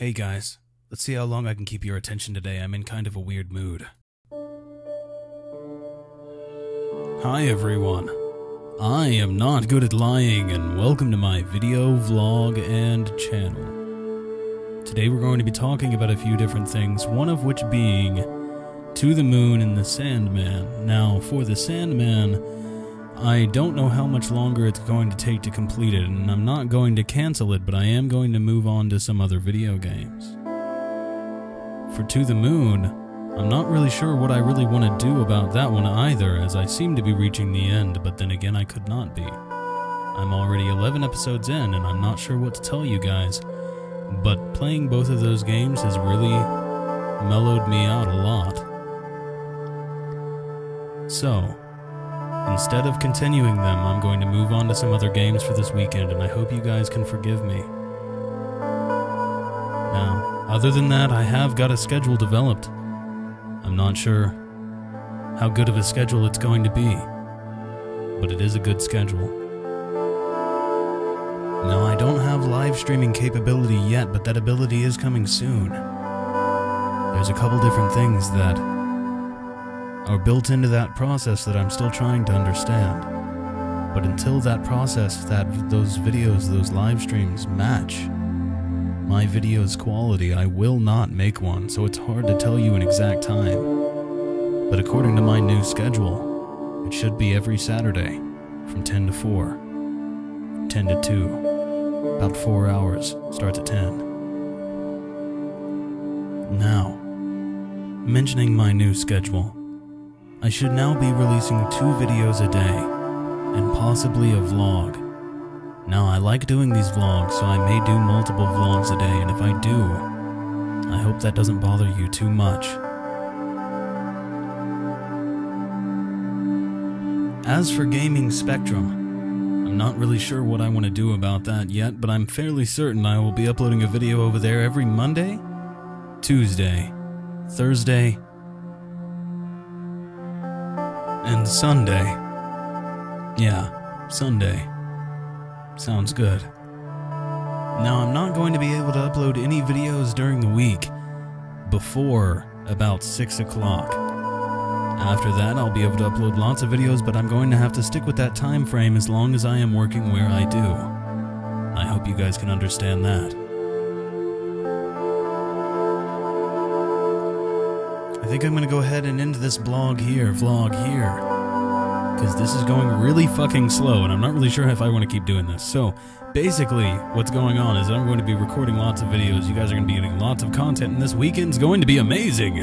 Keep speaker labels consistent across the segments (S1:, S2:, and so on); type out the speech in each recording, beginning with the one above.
S1: Hey guys, let's see how long I can keep your attention today. I'm in kind of a weird mood. Hi everyone. I am not good at lying and welcome to my video, vlog, and channel. Today we're going to be talking about a few different things, one of which being To the Moon and the Sandman. Now, for the Sandman, I don't know how much longer it's going to take to complete it, and I'm not going to cancel it, but I am going to move on to some other video games. For To the Moon, I'm not really sure what I really want to do about that one either, as I seem to be reaching the end, but then again, I could not be. I'm already 11 episodes in, and I'm not sure what to tell you guys, but playing both of those games has really mellowed me out a lot. So, instead of continuing them, I'm going to move on to some other games for this weekend, and I hope you guys can forgive me. Now, other than that, I have got a schedule developed. I'm not sure how good of a schedule it's going to be, but it is a good schedule. Now, I don't have live streaming capability yet, but that ability is coming soon. There's a couple different things that are built into that process that I'm still trying to understand. But until that process, that those videos, those live streams match my video's quality, I will not make one, so it's hard to tell you an exact time. But according to my new schedule, it should be every Saturday from 10 to 4, from 10 to 2. About 4 hours, starts at 10. Now, mentioning my new schedule, I should now be releasing two videos a day, and possibly a vlog. Now, I like doing these vlogs, so I may do multiple vlogs a day, and if I do, I hope that doesn't bother you too much. As for Gaming Spectrum, I'm not really sure what I want to do about that yet, but I'm fairly certain I will be uploading a video over there every Monday, Tuesday, Thursday, and Sunday. Yeah, Sunday. Sounds good. Now, I'm not going to be able to upload any videos during the week before about 6 o'clock. After that, I'll be able to upload lots of videos, but I'm going to have to stick with that time frame as long as I am working where I do. I hope you guys can understand that. I think I'm going to go ahead and end this blog here, vlog here because this is going really fucking slow and I'm not really sure if I want to keep doing this. So, basically, what's going on is I'm going to be recording lots of videos. You guys are going to be getting lots of content, and this weekend's going to be amazing.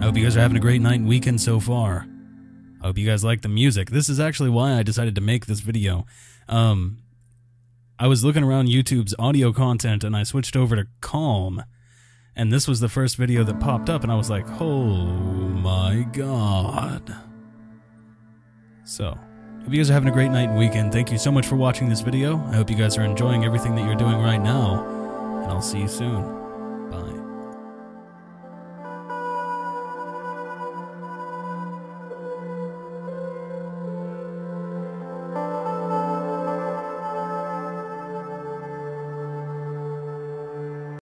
S1: I hope you guys are having a great night and weekend so far. I hope you guys like the music. This is actually why I decided to make this video. Um, I was looking around YouTube's audio content and I switched over to Calm. And this was the first video that popped up, and I was like, oh my god. So, hope you guys are having a great night and weekend. Thank you so much for watching this video. I hope you guys are enjoying everything that you're doing right now, and I'll see you soon.